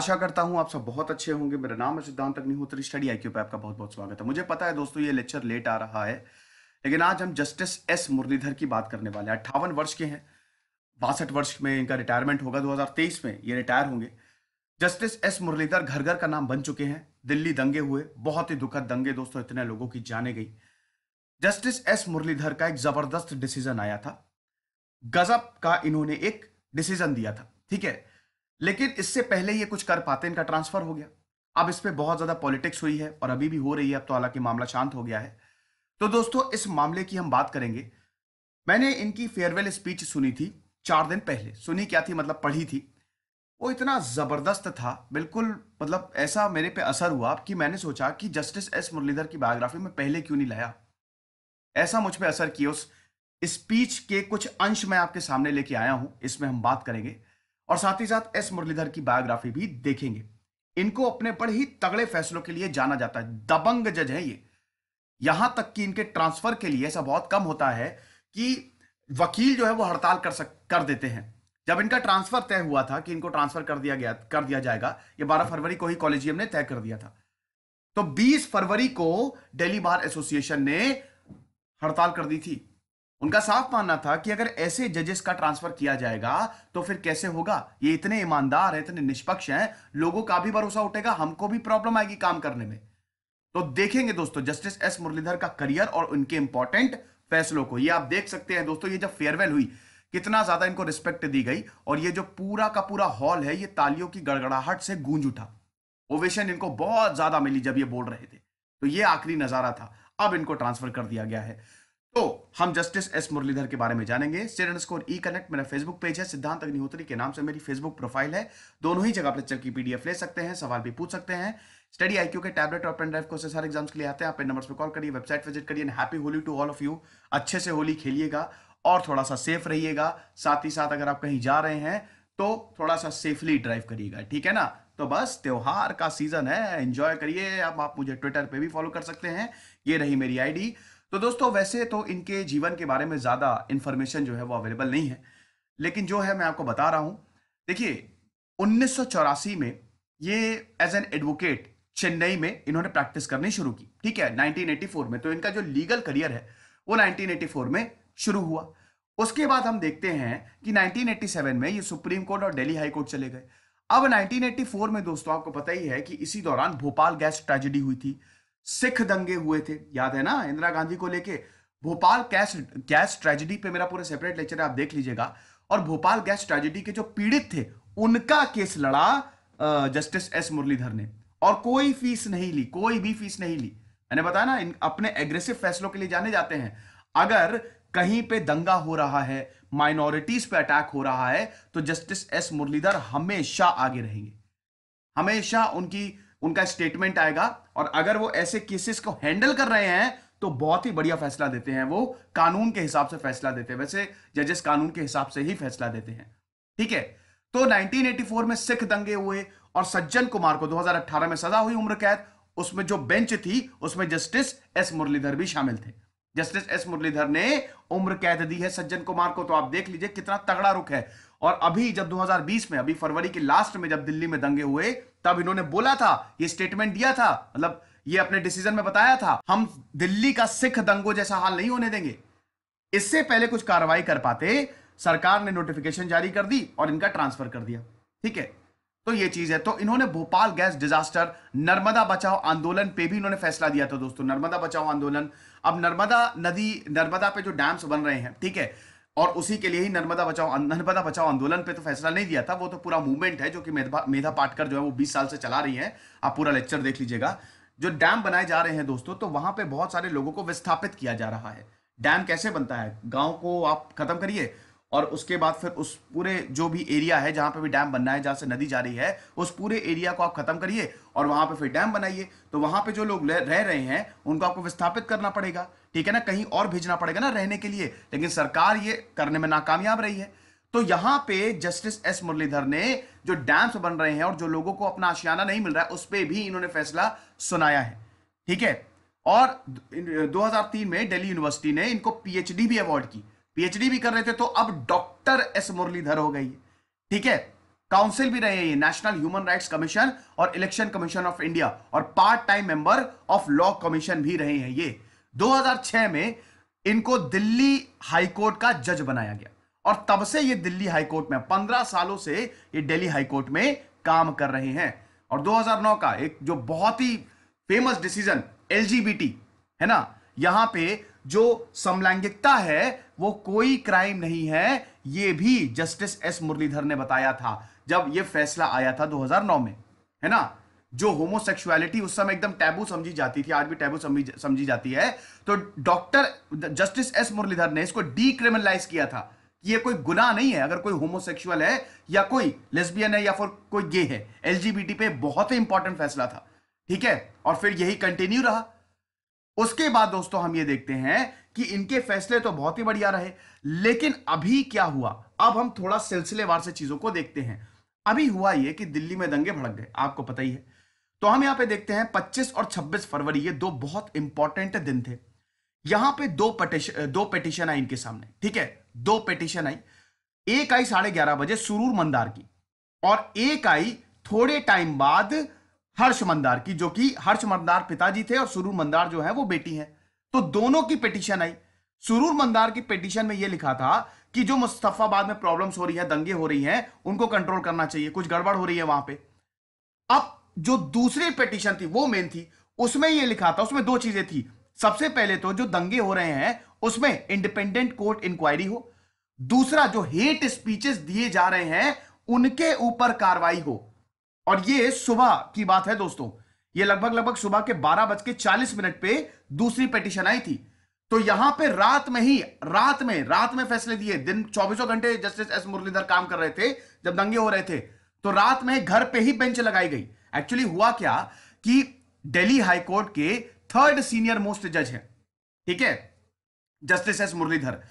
आशा करता हूँ आप सब बहुत अच्छे होंगे। मेरा नाम है सिद्धांत अग्निहोत्री। स्टडी आईक्यू पे आपका बहुत बहुत स्वागत है। मुझे पता है दोस्तों, ये लेक्चर लेट आ रहा है, लेकिन आज हम जस्टिस एस मुरलीधर की बात करने वाले हैं। अट्ठावन वर्ष के हैं, बासठ वर्ष में इनका रिटायरमेंट होगा 2023 में ये रिटायर होंगे। जस्टिस एस मुरलीधर घर घर का नाम बन चुके हैं, दिल्ली दंगे हुए, बहुत ही दुखद दंगे दोस्तों, इतने लोगों की जाने गई। जस्टिस एस मुरलीधर का एक ज़बरदस्त डिसीज़न आया था। गजब का इन्होंने एक डिसीज़न दिया था, ठीक है? लेकिन इससे पहले ये कुछ कर पाते, इनका ट्रांसफ़र हो गया। अब इस पर बहुत ज़्यादा पॉलिटिक्स हुई है और अभी भी हो रही है, अब तो हालाँकि मामला शांत हो गया है। तो दोस्तों, इस मामले की हम बात करेंगे। मैंने इनकी फेयरवेल स्पीच सुनी थी चार दिन पहले। सुनी क्या थी? मतलब पढ़ी थी। वो इतना ज़बरदस्त था, बिल्कुल मतलब ऐसा मेरे पे असर हुआ कि मैंने सोचा कि जस्टिस एस मुरलीधर की बायोग्राफी में पहले क्यों नहीं लाया? ऐसा मुझ पर असर किया। उस स्पीच के कुछ अंश मैं आपके सामने लेके आया हूँ, इसमें हम बात करेंगे। और साथ ही साथ एस मुरलीधर की बायोग्राफी भी देखेंगे। इनको अपने बड़े ही तगड़े फैसलों के लिए जाना जाता है। दबंग जज है ये। यहाँ तक कि इनके ट्रांसफ़र के लिए ऐसा बहुत कम होता है कि वकील जो है वो हड़ताल कर सक, कर देते हैं। जब इनका ट्रांसफ़र तय हुआ था कि इनको ट्रांसफ़र कर दिया गया, कर दिया जाएगा, ये 12 फरवरी को ही कॉलेजियम ने तय कर दिया था। तो 20 फरवरी को दिल्ली बार एसोसिएशन ने हड़ताल कर दी थी। उनका साफ़ मानना था कि अगर ऐसे जजेस का ट्रांसफ़र किया जाएगा तो फिर कैसे होगा? ये इतने ईमानदार है, इतने निष्पक्ष हैं, लोगों का भी भरोसा उठेगा, हमको भी प्रॉब्लम आएगी काम करने में। तो देखेंगे दोस्तों जस्टिस एस मुरलीधर का करियर और उनके इंपॉर्टेंट फैसलों को। ये आप देख सकते हैं दोस्तों, ये जब फेयरवेल हुई, कितना ज़्यादा इनको रिस्पेक्ट दी गई और ये जो पूरा का पूरा हॉल है, ये तालियों की गड़गड़ाहट से गूंज उठा। ओवेशन इनको बहुत ज़्यादा मिली जब ये बोल रहे थे। तो ये आखिरी नज़ारा था। अब इनको ट्रांसफ़र कर दिया गया है। तो हम जस्टिस एस मुरलीधर के बारे में जानेंगे। स्कोर ई कनेक्ट मेरा फेसबुक पेज है। सिद्धांत अग्निहोत्री के नाम से मेरी फेसबुक प्रोफ़ाइल है। दोनों ही जगह लेक्चर की पीडीएफ ले सकते हैं, सवाल भी पूछ सकते हैं। स्टडी आईक्यू के टैबलेट और पेन ड्राइव को सारे एग्ज़ाम्स के लिए आते हैं। आप नंबर पर कॉल करिए वेबसाइट विज़िट करिए happy Holi to all of you अच्छे से होली खेलिएगा और थोड़ा सा सेफ़ रहिएगा। साथ ही साथ अगर आप कहीं जा रहे हैं तो थोड़ा सा सेफली ड्राइव करिएगा, ठीक है ना? तो बस, त्योहार का सीज़न है। एंजॉय करिए। अब आप मुझे ट्विटर पे भी फॉलो कर सकते हैं। ये रही मेरी आईडी तो दोस्तों, वैसे तो इनके जीवन के बारे में ज़्यादा इन्फॉर्मेशन जो है वो अवेलेबल नहीं है। लेकिन जो है, मैं आपको बता रहा हूँ। देखिए, उन्नीस सौ चौरासी में ये एज एन एडवोकेट चेन्नई में इन्होंने प्रैक्टिस करनी शुरू की। ठीक है 1984 में। तो इनका जो लीगल करियर है, वो 1984 में शुरू हुआ। उसके बाद हम देखते हैं कि 1987 में ये सुप्रीम कोर्ट और दिल्ली हाई कोर्ट चले गए। अब 1984 में दोस्तों, आपको पता ही है कि इसी दौरान भोपाल गैस ट्रेजेडी हुई थी। सिख दंगे हुए थे। याद है ना? इंदिरा गांधी को लेके भोपाल गैस गैस ट्रेजेडी पे मेरा पूरा सेपरेट लेक्चर है, आप देख लीजिएगा। और भोपाल गैस ट्रेजेडी के जो पीड़ित थे, उनका केस लड़ा जस्टिस एस मुरलीधर ने। और कोई फ़ीस नहीं ली, कोई भी फ़ीस नहीं ली। मैंने बताया ना, इन, अपने एग्रेसिव फैसलों के लिए जाने जाते हैं। अगर कहीं पे दंगा हो रहा है माइनॉरिटीज पे अटैक हो रहा है तो जस्टिस एस मुरलीधर हमेशा आगे रहेंगे। हमेशा उनकी उनका स्टेटमेंट आएगा और अगर वो ऐसे केसेस को हैंडल कर रहे हैं तो बहुत ही बढ़िया फैसला देते हैं वो। कानून के हिसाब से फैसला देते हैं। वैसे जजेस कानून के हिसाब से ही फैसला देते हैं। ठीक है? तो 1984 में सिख दंगे हुए और सज्जन कुमार को 2018 में सजा हुई उम्र कैद। उसमें जो बेंच थी, उसमें जस्टिस एस मुरलीधर भी शामिल थे। जस्टिस एस मुरलीधर ने उम्र कैद दी है सज्जन कुमार को। तो आप देख लीजिए कितना तगड़ा रुख है। और अभी जब 2020 में, अभी फरवरी के लास्ट में जब दिल्ली में दंगे हुए, तब इन्होंने बोला था, ये स्टेटमेंट दिया था मतलब ये अपने डिसीज़न में बताया था, हम दिल्ली का सिख दंगों जैसा हाल नहीं होने देंगे। इससे पहले कुछ कार्रवाई कर पाते, सरकार ने नोटिफिकेशन जारी कर दी और इनका ट्रांसफ़र कर दिया। ठीक है? तो ये चीज़ है। तो इन्होंने भोपाल गैस डिजास्टर नर्मदा बचाओ आंदोलन पे भी इन्होंने फैसला दिया था दोस्तों, नर्मदा बचाओ आंदोलन। अब नर्मदा नदी, नर्मदा पे जो डैम्स बन रहे हैं, ठीक है? और उसी के लिए ही नर्मदा बचाओ नर्मदा बचाओ आंदोलन पे तो फैसला नहीं दिया था, वो तो पूरा मूवमेंट है जो कि मेधा पाटकर जो है वो 20 साल से चला रही है। आप पूरा लेक्चर देख लीजिएगा। जो डैम बनाए जा रहे हैं दोस्तों तो वहाँ पे बहुत सारे लोगों को विस्थापित किया जा रहा है। डैम कैसे बनता है? गाँव को आप खत्म करिए। और उसके बाद फिर उस पूरे जो भी एरिया है, जहाँ पे भी डैम बनना है जहाँ से नदी जा रही है, उस पूरे एरिया को आप खत्म करिए और वहाँ पे फिर डैम बनाइए। तो वहाँ पे जो लोग रह रहे हैं, उनको आपको विस्थापित करना पड़ेगा। ठीक है ना, कहीं और भेजना पड़ेगा ना रहने के लिए, लेकिन सरकार ये करने में नाकामयाब रही है। तो यहाँ पे जस्टिस एस मुरलीधर ने जो डैम्स बन रहे हैं और जो लोगों को अपना आशियाना नहीं मिल रहा है, उस पर भी इन्होंने फैसला सुनाया है। ठीक है? और 2003 में दिल्ली यूनिवर्सिटी ने इनको पीएचडी भी अवार्ड की। पीएचडी भी कर रहे थे तो अब डॉक्टर एस मुरलीधर हो गई ठीक है? काउंसिल भी रहे हैं ये, नेशनल ह्यूमन राइट्स कमीशन और इलेक्शन कमीशन ऑफ़ इंडिया, और part time member of law commission भी रहे हैं ये। 2006 में इनको दिल्ली हाईकोर्ट का जज बनाया गया। और तब से ये दिल्ली हाईकोर्ट में 15 सालों से ये दिल्ली हाईकोर्ट में काम कर रहे हैं। और 2009 का एक जो बहुत ही फ़ेमस डिसीज़न एलजीबीटी है ना? यहाँ पे जो समलैंगिकता है, वो कोई क्राइम नहीं है। ये भी जस्टिस एस मुरलीधर ने बताया था, जब ये फैसला आया था 2009 में, है ना? जो होमोसेक्सुअलिटी उस समय एकदम टैबू समझी जाती थी, आज भी टैबू समझी जाती है तो डॉक्टर जस्टिस एस मुरलीधर ने इसको डीक्रिमिनलाइज किया था कि ये कोई गुनाह नहीं है, अगर कोई होमोसेक्सुअल है या कोई लेस्बियन है या फिर कोई गे है एलजीबीटी पे बहुत ही इंपॉर्टेंट फैसला था, ठीक है? और फिर यही कंटिन्यू रहा। उसके बाद दोस्तों हम ये देखते हैं कि इनके फैसले तो बहुत ही बढ़िया रहे, लेकिन अभी क्या हुआ? अब हम थोड़ा सिलसिलेवार से चीज़ों को देखते हैं। अभी हुआ ये कि दिल्ली में दंगे भड़क गए, आपको पता ही है। तो हम यहाँ पे देखते हैं 25 और 26 फरवरी, ये दो बहुत इंपॉर्टेंट दिन थे। यहाँ पे दो पटिशन दो पिटिशन आई इनके सामने, ठीक है? दो पिटिशन आई। एक आई साढ़े ग्यारह बजे सुरूर मंदार की, और एक आई थोड़े टाइम बाद हर्ष मंदार की, जो कि हर्ष मंदार पिताजी थे और सुरूर मंदार जो है वो बेटी है। तो दोनों की पिटिशन आई। सुरूर मंदार की पिटिशन में यह लिखा था कि जो मुस्तफाबाद में प्रॉब्लम्स हो रही है, दंगे हो रही हैं, उनको कंट्रोल करना चाहिए, कुछ गड़बड़ हो रही है वहाँ पे। अब जो दूसरी पिटिशन थी, वो मेन थी, उसमें यह लिखा था, उसमें दो चीज़ें थी। सबसे पहले तो जो दंगे हो रहे हैं, उसमें इंडिपेंडेंट कोर्ट इंक्वायरी हो। दूसरा, जो हेट स्पीचेस दिए जा रहे हैं, उनके ऊपर कार्रवाई हो। और ये सुबह की बात है दोस्तों। ये लगभग लगभग सुबह के बारह बज के चालीस मिनट पे दूसरी पिटिशन आई थी। तो यहाँ पे रात में ही, रात में रात में फैसले दिए। दिन चौबीसों घंटे जस्टिस एस मुरलीधर काम कर रहे थे, जब दंगे हो रहे थे। तो रात में घर पे ही बेंच लगाई गई। एक्चुअली हुआ क्या कि दिल्ली हाईकोर्ट के थर्ड सीनियर मोस्ट जज है। ठीक है? जस्टिस एस मुरलीधर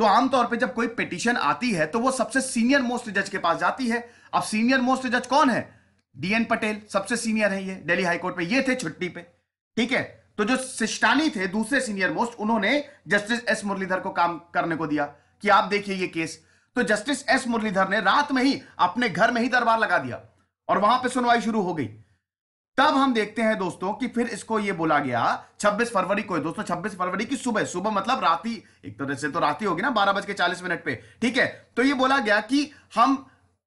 तो आमतौर पे जब कोई पिटीशन आती है तो वो सबसे सीनियर मोस्ट जज के पास जाती है। अब सीनियर मोस्ट जज कौन है? डीएन पटेल सबसे सीनियर है ये दिल्ली हाईकोर्ट में ये थे छुट्टी पे। ठीक है? तो जो सिस्टानी थे, दूसरे सीनियर मोस्ट उन्होंने जस्टिस एस मुरलीधर को काम करने को दिया कि आप देखिए ये केस। तो जस्टिस एस मुरलीधर ने रात में ही अपने घर में ही दरबार लगा दिया। और वहाँ पे सुनवाई शुरू हो गई। तब हम देखते हैं दोस्तों कि फिर इसको ये बोला गया 26 फरवरी को दोस्तों 26 फरवरी की सुबह सुबह मतलब राती, एक तरह से तो राती होगी ना, बारह बज के चालीस मिनट पे, ठीक है? तो ये बोला गया कि हम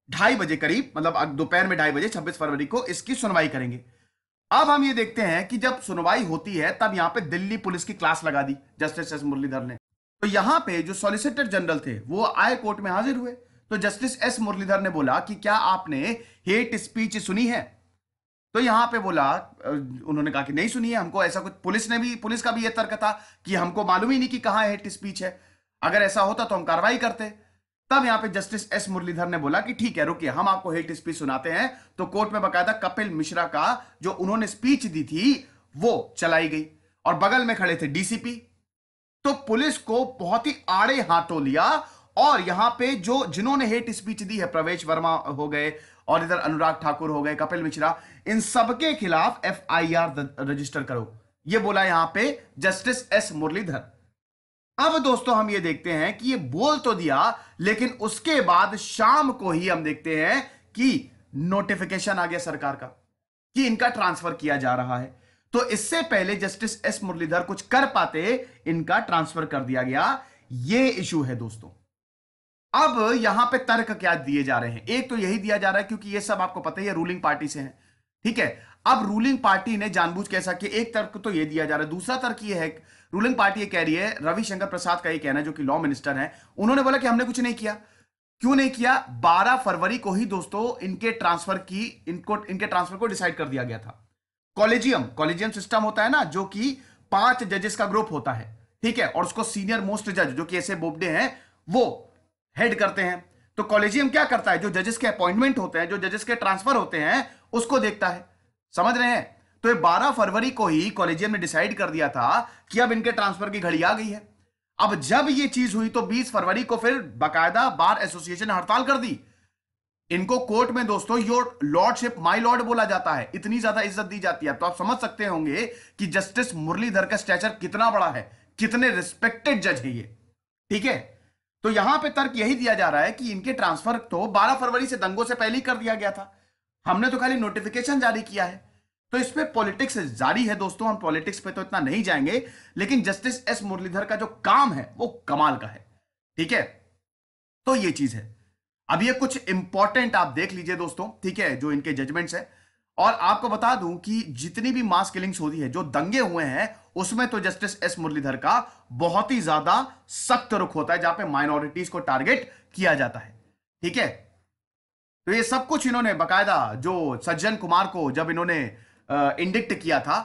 ढाई बजे करीब मतलब दोपहर में ढाई बजे 26 फरवरी को इसकी सुनवाई करेंगे। अब हम ये देखते हैं कि जब सुनवाई होती है, तब यहाँ पे दिल्ली पुलिस की क्लास लगा दी, जस्टिस एस मुरलीधर ने। तो यहाँ पे जो सॉलिसिटर जनरल थे, वो आए कोर्ट में हाजिर हुए। तो जस्टिस एस मुरलीधर ने बोला कि क्या आपने हेट स्पीच सुनी है? तो यहाँ पे बोला उन्होंने कहा कि नहीं सुनिए हमको ऐसा कुछ, पुलिस ने भी, पुलिस का भी यह तर्क था कि हमको मालूम ही नहीं कि कहाँ हेट स्पीच है। अगर ऐसा होता तो हम कार्रवाई करते। तब यहाँ पे जस्टिस एस मुरलीधर ने बोला कि ठीक है, रुकिए, हम आपको हेट स्पीच सुनाते हैं। तो कोर्ट में बकायदा कपिल मिश्रा का जो उन्होंने स्पीच दी थी, वो चलाई गई। और बगल में खड़े थे डीसीपी। तो पुलिस को बहुत ही आड़े हाथों लिया और यहाँ पे जो जिन्होंने हेट स्पीच दी है, प्रवेश वर्मा हो गए और इधर अनुराग ठाकुर हो गए, कपिल मिश्रा, इन सबके खिलाफ एफ़ आई आर रजिस्टर करो। ये बोला यहाँ पे जस्टिस एस मुरलीधर अब दोस्तों हम ये देखते हैं कि ये बोल तो दिया, लेकिन उसके बाद शाम को ही हम देखते हैं कि नोटिफिकेशन आ गया सरकार का, कि इनका ट्रांसफ़र किया जा रहा है। तो इससे पहले जस्टिस एस मुरलीधर कुछ कर पाते, इनका ट्रांसफ़र कर दिया गया। ये इशू है दोस्तों। अब यहाँ पे तर्क क्या दिए जा रहे हैं? एक तो यही दिया जा रहा है क्योंकि ये सब आपको पता ही रूलिंग पार्टी से है। ठीक है? अब रूलिंग पार्टी ने जानबूझ के ऐसा कि एक तर्क तो ये दिया जा रहा है। दूसरा तर्क ये है रूलिंग पार्टी ये कह रही है, रविशंकर प्रसाद का ये कहना है, जो कि लॉ मिनिस्टर है, उन्होंने बोला कि हमने कुछ नहीं किया। क्यों नहीं किया? 12 फरवरी को ही दोस्तों इनके ट्रांसफ़र की, इनको, इनके ट्रांसफ़र को डिसाइड कर दिया गया था। कॉलेजियम कॉलेजियम सिस्टम होता है ना, जो कि पाँच जजेस का ग्रुप होता है। ठीक है? और उसको सीनियर मोस्ट जज जो कि ऐसे बोबडे हैं, वो हेड करते हैं। तो कॉलेजियम क्या करता है? जो जजेस के अपॉइंटमेंट होते हैं, जो जजेस के ट्रांसफ़र होते हैं, उसको देखता है। समझ रहे हैं? तो ये 12 फरवरी को ही कॉलेजियम ने डिसाइड कर दिया था कि अब इनके ट्रांसफ़र की घड़ी आ गई है। अब जब ये चीज़ हुई तो 20 फरवरी को फिर बाकायदा बार एसोसिएशन ने हड़ताल कर दी। इनको कोर्ट में दोस्तों योर लॉर्डशिप माई लॉर्ड बोला जाता है। इतनी ज़्यादा इज़्ज़त दी जाती है। तो आप समझ सकते होंगे कि जस्टिस मुरलीधर का स्टैचर कितना बड़ा है। कितने रिस्पेक्टेड जज है ये। ठीक है? तो यहाँ पे तर्क यही दिया जा रहा है कि इनके ट्रांसफ़र तो 12 फरवरी से दंगों से पहले ही कर दिया गया था। हमने तो खाली नोटिफिकेशन जारी किया है। तो इस पे पॉलिटिक्स जारी है दोस्तों, हम पॉलिटिक्स पे तो इतना नहीं जाएँगे, लेकिन जस्टिस एस मुरलीधर का जो काम है, वो कमाल का है। ठीक है? तो ये चीज़ है। अब ये कुछ इंपॉर्टेंट आप देख लीजिए दोस्तों, ठीक है, जो इनके जजमेंट्स है। और आपको बता दूँ कि जितनी भी मास किलिंग्स होती है, जो दंगे हुए हैं उसमें तो जस्टिस एस मुरलीधर का बहुत ही ज़्यादा सख्त रुख होता है, जहाँ पे माइनॉरिटीज को टारगेट किया जाता है। ठीक है? तो ये सब कुछ इन्होंने, बकायदा जो सज्जन कुमार को जब इन्होंने इंडिक्ट किया था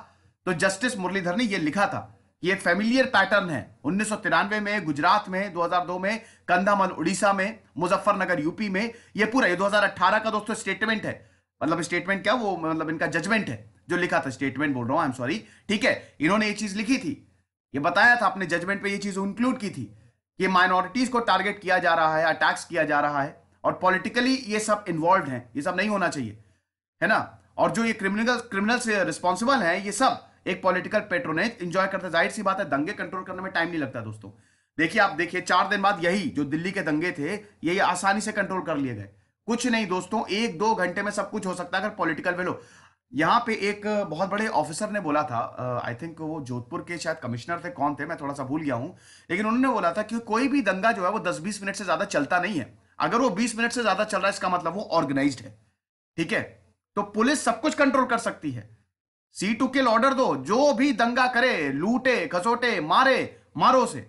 तो जस्टिस मुरलीधर ने यह लिखा था ये फेमिलियर पैटर्न है। उन्नीस सौ तिरानवे में, गुजरात में 2002 में कंधामल उड़ीसा में, मुजफ्फरनगर, यूपी में, ये पूरा, ये 2018 का दोस्तों स्टेटमेंट है। मतलब स्टेटमेंट क्या, वो मतलब इनका जजमेंट है। जो लिखा था स्टेटमेंट बोल रहा हूँ आई एम सॉरी ठीक है, इन्होंने ये चीज़ लिखी थी। ये बताया था अपने जजमेंट पे ये चीज़ इंक्लूड की थी कि माइनॉरिटीज को टारगेट किया जा रहा है अटैक्स किया जा रहा है, और पॉलिटिकली ये सब इन्वॉल्व है, ये सब नहीं होना चाहिए, है ना? और जो ये क्रिमिनल क्रिमिनल रिस्पॉन्सिबल है, ये सब एक पॉलिटिकल पेट्रोनेज इंजॉय करते, ज़ाहिर सी बात है, दंगे कंट्रोल करने में टाइम नहीं लगता दोस्तों। देखिए, आप देखिए, चार दिन बाद यही, जो दिल्ली के दंगे थे, ये आसानी से कंट्रोल कर लिए गए। कुछ नहीं दोस्तों, एक दो घंटे में सब कुछ हो सकता है, अगर पॉलिटिकल वेलो यहाँ पे एक बहुत बड़े ऑफिसर ने बोला था आई थिंक वो जोधपुर के शायद कमिश्नर थे, कौन थे, मैं थोड़ा सा भूल गया हूँ, लेकिन उन्होंने बोला था कि कोई भी दंगा जो है वो 10-20 मिनट से ज़्यादा चलता नहीं है। अगर वो 20 मिनट से ज़्यादा चल रहा है, इसका मतलब वो ऑर्गेनाइज है। ठीक है? तो पुलिस सब कुछ कंट्रोल कर सकती है। सी टू किल ऑर्डर दो, जो भी दंगा करे, लूटे, खसोटे, मारे, मारो से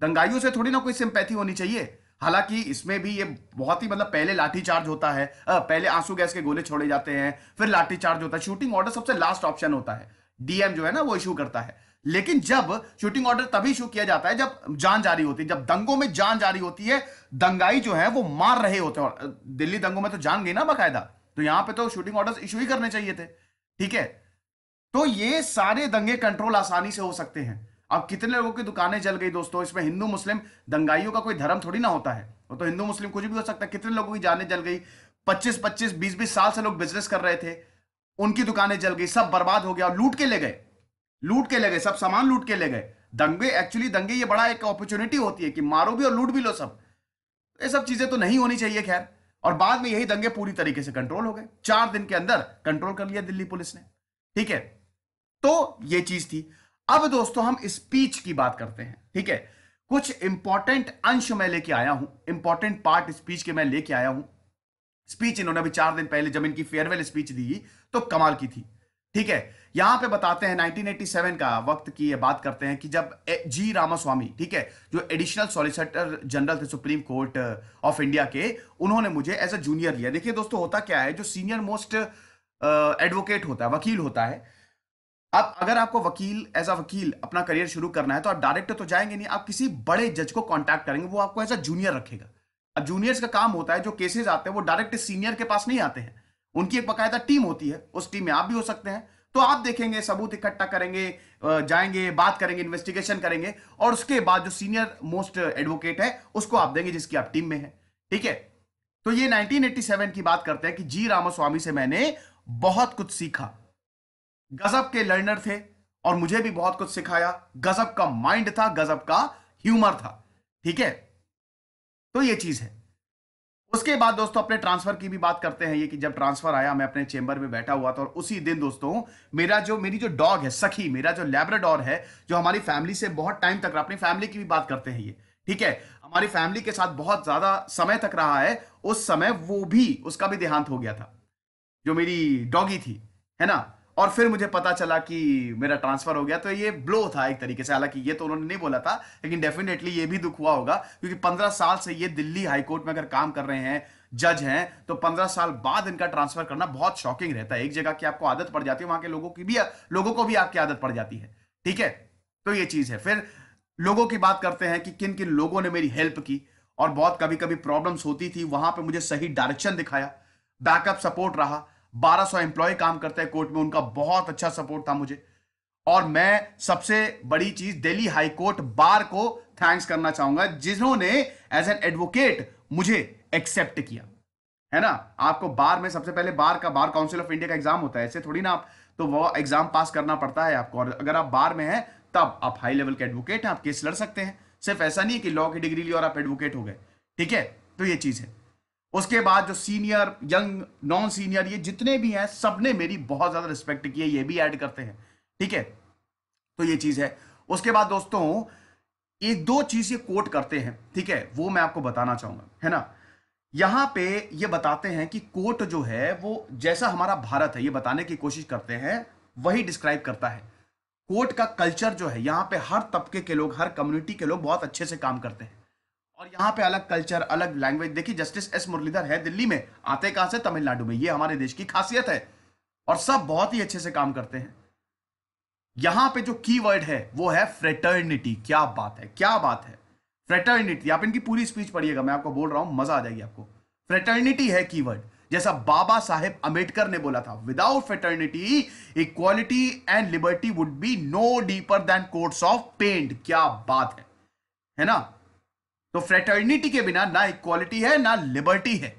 दंगाइयों से थोड़ी ना कोई सिंपैथी होनी चाहिए। हालाँकि इसमें भी ये बहुत ही मतलब पहले लाठी चार्ज होता है पहले आँसू गैस के गोले छोड़े जाते हैं, फिर लाठी चार्ज होता है। शूटिंग ऑर्डर सबसे लास्ट ऑप्शन होता है। डीएम जो है ना, वो इशू करता है। लेकिन जब शूटिंग ऑर्डर तभी इशू किया जाता है जब जान जारी होती है, जब दंगों में जान जारी होती है, दंगाई जो है वो मार रहे होते हैं। दिल्ली दंगों में तो जान गई ना बाकायदा तो यहाँ पे तो शूटिंग ऑर्डर इशू ही करने चाहिए थे। ठीक है? तो ये सारे दंगे कंट्रोल आसानी से हो सकते हैं। अब कितने लोगों की दुकानें जल गई दोस्तों? इसमें हिंदू, मुस्लिम, दंगाइयों का कोई धर्म थोड़ी ना होता है। वो तो हिंदू, मुस्लिम कुछ भी हो सकता है। कितने लोगों की जाने जल गई? पच्चीस पच्चीस, बीस बीस साल से लोग बिज़नेस कर रहे थे। उनकी दुकानें जल गई, सब बर्बाद हो गया और लूट के ले गए। लूट के ले गए, सब सामान लूट के ले गए। दंगे एक्चुअली दंगे ये बड़ा एक अपॉर्चुनिटी होती है कि मारो भी और लूट भी लो सब। ये सब चीज़ें तो नहीं होनी चाहिए, खैर। और बाद में यही दंगे पूरी तरीके से कंट्रोल हो गए। चार दिन के अंदर कंट्रोल कर लिया दिल्ली पुलिस ने। ठीक है? तो ये चीज़ थी। अब दोस्तों हम स्पीच की बात करते हैं, ठीक है? कुछ इंपॉर्टेंट अंश मैं लेके आया हूँ इंपॉर्टेंट पार्ट स्पीच के मैं लेके आया हूँ। स्पीच इन्होंने अभी चार दिन पहले जब इनकी फेयरवेल स्पीच दी तो कमाल की थी, ठीक है? यहाँ पे बताते हैं 1987 का वक्त की ये बात करते हैं कि जब जी रामास्वामी, ठीक है? जो एडिशनल सॉलिसिटर जनरल थे सुप्रीम कोर्ट ऑफ़ इंडिया के, उन्होंने मुझे एज अ जूनियर लिया। देखिए दोस्तों, होता क्या है? जो सीनियर मोस्ट एडवोकेट होता है, वकील होता है अब अगर आपको वकील एज अ वकील, अपना करियर शुरू करना है तो आप डायरेक्ट तो जाएँगे नहीं, आप किसी बड़े जज को कॉन्टैक्ट करेंगे, वो आपको एज अ जूनियर रखेगा। अब जूनियर्स का काम होता है, जो केसेस आते हैं, वो डायरेक्ट सीनियर के पास नहीं आते हैं। उनकी एक बकायदा टीम होती है, उस टीम में आप भी हो सकते हैं। तो आप देखेंगे, सबूत इकट्ठा करेंगे जाएँगे, बात करेंगे इन्वेस्टिगेशन करेंगे, और उसके बाद जो सीनियर मोस्ट एडवोकेट है, उसको आप देंगे, जिसकी आप टीम में है। ठीक है? तो ये 1987 की बात करते हैं कि जी रामास्वामी से मैंने बहुत कुछ सीखा। गजब के लर्नर थे और मुझे भी बहुत कुछ सिखाया। गजब का माइंड था, गजब का ह्यूमर था। ठीक है? तो ये चीज़ है। उसके बाद दोस्तों, अपने ट्रांसफ़र की भी बात करते हैं ये कि जब ट्रांसफ़र आया, मैं अपने चेंबर में बैठा हुआ था और उसी दिन दोस्तों, मेरा जो, मेरी जो डॉग है, सखी, मेरा जो लेब्राडोर है, जो हमारी फैमिली से बहुत टाइम तक रहा, अपनी फैमिली की भी बात करते हैं ये। ठीक है? हमारी फैमिली के साथ बहुत ज़्यादा समय तक रहा है, उस समय वो भी, उसका भी देहांत हो गया था। जो मेरी डॉगी थी, है ना? और फिर मुझे पता चला कि मेरा ट्रांसफ़र हो गया तो ये ब्लो था एक तरीके से। हालाँकि ये तो उन्होंने नहीं बोला था, लेकिन डेफिनेटली ये भी दुख हुआ होगा, क्योंकि पंद्रह साल से ये दिल्ली हाईकोर्ट में अगर काम कर रहे हैं जज हैं तो पंद्रह साल बाद इनका ट्रांसफ़र करना बहुत शॉकिंग रहता है। एक जगह की आपको आदत पड़ जाती है, वहाँ के लोगों की भी, लोगों को भी आपकी आदत पड़ जाती है। ठीक है? तो ये चीज़ है। फिर लोगों की बात करते हैं कि किन किन लोगों ने मेरी हेल्प की, और बहुत कभी कभी प्रॉब्लम्स होती थी, वहाँ पे मुझे सही डायरेक्शन दिखाया। बैकअप सपोर्ट रहा। 1200 एम्प्लॉय काम करते हैं कोर्ट में, उनका बहुत अच्छा सपोर्ट था मुझे। और मैं सबसे बड़ी चीज़ दिल्ली हाई कोर्ट बार को थैंक्स करना चाहूँगा, जिन्होंने एज एन एडवोकेट मुझे एक्सेप्ट किया। है ना? आपको बार में सबसे पहले बार का बार काउंसिल ऑफ़ इंडिया का एग्ज़ाम होता है, ऐसे थोड़ी ना आप तो वो एग्ज़ाम पास करना पड़ता है आपको। और अगर आप बार में हैं, तब आप हाई लेवल के एडवोकेट हैं, आप केस लड़ सकते हैं। सिर्फ़ ऐसा नहीं है कि लॉ की डिग्री ली और आप एडवोकेट हो गए। ठीक है? तो ये चीज़ है। उसके बाद जो सीनियर यंग नॉन सीनियर ये जितने भी हैं, सबने मेरी बहुत ज़्यादा रिस्पेक्ट की है, ये भी ऐड करते हैं। ठीक है? तो ये चीज़ है। उसके बाद दोस्तों एक दो चीज़ ये कोट करते हैं। ठीक है? वो मैं आपको बताना चाहूँगा। है ना? यहाँ पे ये बताते हैं कि कोट जो है, वो जैसा हमारा भारत है, ये बताने की कोशिश करते हैं, वही डिस्क्राइब करता है। कोर्ट का कल्चर जो है, यहाँ पे हर तबके के लोग, हर कम्युनिटी के लोग बहुत अच्छे से काम करते हैं। और यहाँ पे अलग कल्चर अलग लैंग्वेज देखिए जस्टिस एस मुरलीधर है दिल्ली में, आते कहाँ से? तमिलनाडु में। ये हमारे देश की खासियत है। और सब बहुत ही अच्छे से काम करते हैं। यहाँ पे जो कीवर्ड है, वो है फ्रेटर्निटी क्या बात है, क्या बात है। फ्रेटर्निटी आप इनकी पूरी स्पीच पढ़िएगा, मैं आपको बोल रहा हूँ, मज़ा आ जाएगी आपको। फ्रेटर्निटी है कीवर्ड जैसा बाबा साहेब अंबेडकर ने बोला था without fraternity equality and liberty would be no deeper than coats of paint क्या बात है। है ना? तो फ्रेटर्निटी के बिना ना इक्वालिटी है, ना लिबर्टी है।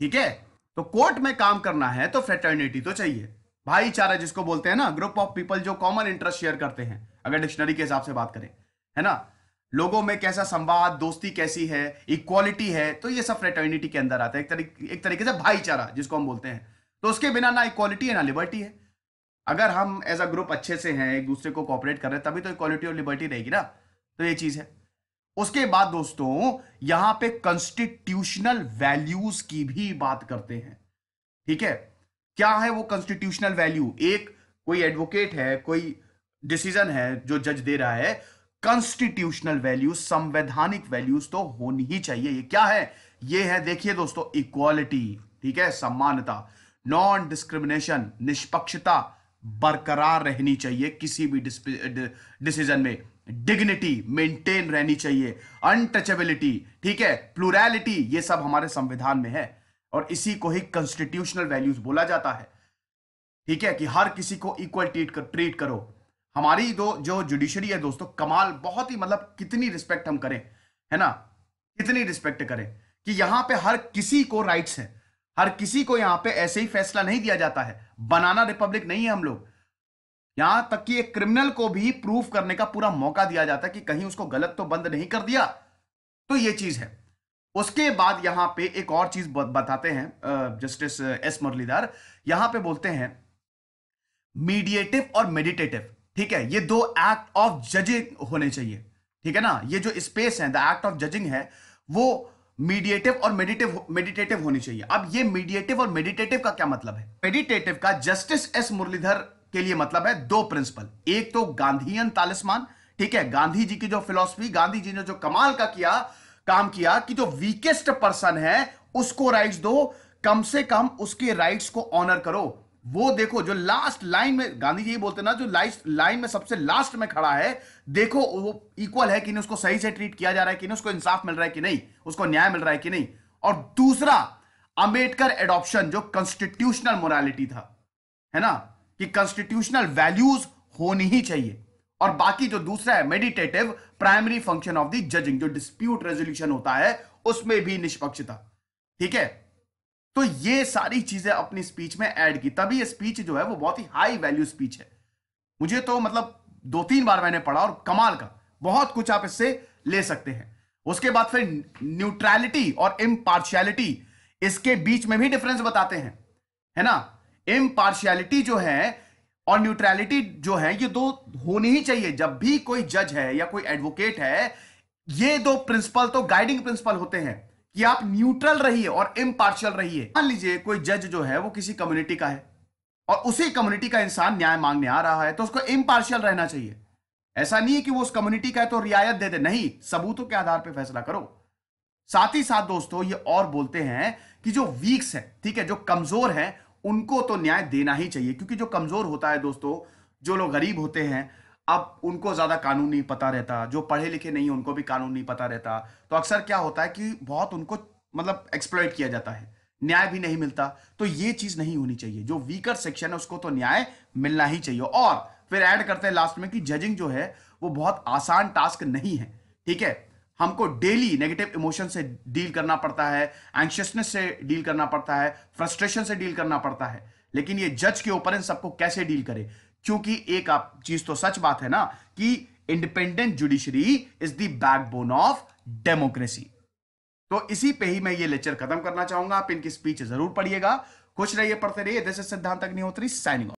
ठीक है? तो कोर्ट में काम करना है तो फ्रेटर्निटी तो चाहिए। भाईचारा जिसको बोलते हैं ना ग्रुप ऑफ़ पीपल जो कॉमन इंटरेस्ट शेयर करते हैं, अगर डिक्शनरी के हिसाब से बात करें, है ना? लोगों में कैसा संवाद, दोस्ती कैसी है इक्वालिटी है तो ये सब फ्रेटर्निटी के अंदर आता है। एक तरीके एक तरीके से भाईचारा जिसको हम बोलते हैं। तो उसके बिना ना इक्वालिटी है, ना लिबर्टी है। अगर हम एज अ ग्रुप अच्छे से हैं, एक दूसरे को कॉपरेट कर रहे हैं, तभी तो इक्वालिटी और लिबर्टी रहेगी ना। तो ये चीज़ है। उसके बाद दोस्तों, यहाँ पे कॉन्स्टिट्यूशनल वैल्यूज़ की भी बात करते हैं। ठीक है? क्या है वो कॉन्स्टिट्यूशनल वैल्यू एक, कोई एडवोकेट है, कोई डिसीज़न है जो जज दे रहा है कॉन्स्टिट्यूशनल वैल्यूज़ संवैधानिक वैल्यूज़ तो होनी ही चाहिए। ये क्या है? ये है, देखिए दोस्तों इक्वालिटी ठीक है? समानता नॉन डिस्क्रिमिनेशन निष्पक्षता बरकरार रहनी चाहिए किसी भी डिसीज़न में। डिग्निटी मेंटेन रहनी चाहिए अनटचेबिलिटी ठीक है? प्लूरैलिटी ये सब हमारे संविधान में है और इसी को ही कॉन्स्टिट्यूशनल वैल्यूज़ बोला जाता है। ठीक है कि हर किसी को इक्वल ट्रीट कर, ट्रीट करो। हमारी दो जो जुडिशरी है दोस्तों कमाल बहुत ही मतलब कितनी रिस्पेक्ट हम करें है ना? कितनी रिस्पेक्ट करें कि यहाँ पे हर किसी को राइट्स है। हर किसी को यहाँ पे ऐसे ही फैसला नहीं दिया जाता है। बनाना रिपब्लिक नहीं है हम लोग। यहाँ तक कि एक क्रिमिनल को भी प्रूफ करने का पूरा मौका दिया जाता है कि कहीं उसको गलत तो बंद नहीं कर दिया। तो ये चीज़ है। उसके बाद यहाँ पे एक और चीज़ बताते हैं जस्टिस एस मुरलीधर। यहाँ पे बोलते हैं, मीडिएटिव और मेडिटेटिव ठीक है, ये दो एक्ट ऑफ़ जजिंग होने चाहिए, ठीक है ना? ये जो स्पेस है, द एक्ट ऑफ़ जजिंग है, वो मीडिएटिव और मेडिटेटिव मेडिटेटिव होनी चाहिए। अब ये मीडिएटिव और मेडिटेटिव का क्या मतलब है? मेडिटेटिव का जस्टिस एस मुरलीधर के लिए मतलब है दो प्रिंसिपल। एक तो गांधीयन तालिस्मान ठीक है, गांधी जी की जो फिलोसफी, गांधी जी ने जो कमाल का किया, काम किया कि जो वीकेस्ट पर्सन है, उसको राइट्स दो, कम से कम उसके राइट्स को ऑनर करो। वो देखो, जो लास्ट लाइन में, गांधी जी बोलते ना, जो लास्ट लाइन में सबसे लास्ट में खड़ा है, देखो, वो इक्वल है कि नहीं, उसको सही से ट्रीट किया जा रहा है कि नहीं, उसको इंसाफ मिल रहा है कि नहीं, उसको न्याय मिल रहा है कि नहीं। और दूसरा, अंबेडकर एडॉप्शन जो कॉन्स्टिट्यूशनल मोरालिटी था, है ना? कि कॉन्स्टिट्यूशनल वैल्यूज़ होनी ही चाहिए। और बाकी जो दूसरा है meditative primary function of the judging जो डिस्प्यूट रेजोल्यूशन होता है, उसमें भी निष्पक्षता। ठीक है? तो ये सारी चीज़ें अपनी स्पीच में ऐड की। तभी ये स्पीच जो है, वो बहुत ही हाई वैल्यू स्पीच है। मुझे तो मतलब दो तीन बार मैंने पढ़ा और कमाल का। बहुत कुछ आप इससे ले सकते हैं। उसके बाद फिर न्यूट्रैलिटी और इम्पार्शियलिटी इसके बीच में भी डिफरेंस बताते हैं। है ना? इम्पार्शियलिटी जो है और न्यूट्रलिटी जो है, ये दो होनी ही चाहिए। जब भी कोई जज है या कोई एडवोकेट है, ये दो प्रिंसिपल तो गाइडिंग प्रिंसिपल होते हैं कि आप न्यूट्रल रहिए और इम्पार्शियल रहिए। मान लीजिए कोई जज जो है, वो किसी कम्युनिटी का है और उसी कम्युनिटी का इंसान न्याय मांगने आ रहा है तो उसको इम्पार्शियल रहना चाहिए। ऐसा नहीं है कि वो उस कम्युनिटी का है तो रियायत दे दे। नहीं, सबूतों के आधार पर फैसला करो। साथ ही साथ दोस्तों, ये और बोलते हैं कि जो वीक्स है, ठीक है, जो कमज़ोर है उनको तो न्याय देना ही चाहिए, क्योंकि जो कमज़ोर होता है दोस्तों, जो लोग गरीब होते हैं, अब उनको ज़्यादा कानून नहीं पता रहता, जो पढ़े लिखे नहीं उनको भी कानून नहीं पता रहता। तो अक्सर क्या होता है कि बहुत उनको मतलब एक्सप्लोइट किया जाता है, न्याय भी नहीं मिलता। तो ये चीज़ नहीं होनी चाहिए, जो वीकर सेक्शन है, उसको तो न्याय मिलना ही चाहिए। और फिर ऐड करते हैं लास्ट में कि जजिंग जो है, वो बहुत आसान टास्क नहीं है, ठीक है? हमको डेली नेगेटिव इमोशन से डील करना पड़ता है एंशियसनेस से डील करना पड़ता है फ्रस्ट्रेशन से डील करना पड़ता है। लेकिन ये जज के ऊपर इन सबको कैसे डील करे? क्योंकि एक आप चीज़ तो सच बात है ना, कि independent judiciary is the backbone of democracy तो इसी पे ही मैं ये लेक्चर खत्म करना चाहूँगा। आप इनकी स्पीच ज़रूर पढ़िएगा। खुश रहिए, पढ़ते रहिए। दिस इज़ सिद्धांत अग्निहोत्री साइनिंग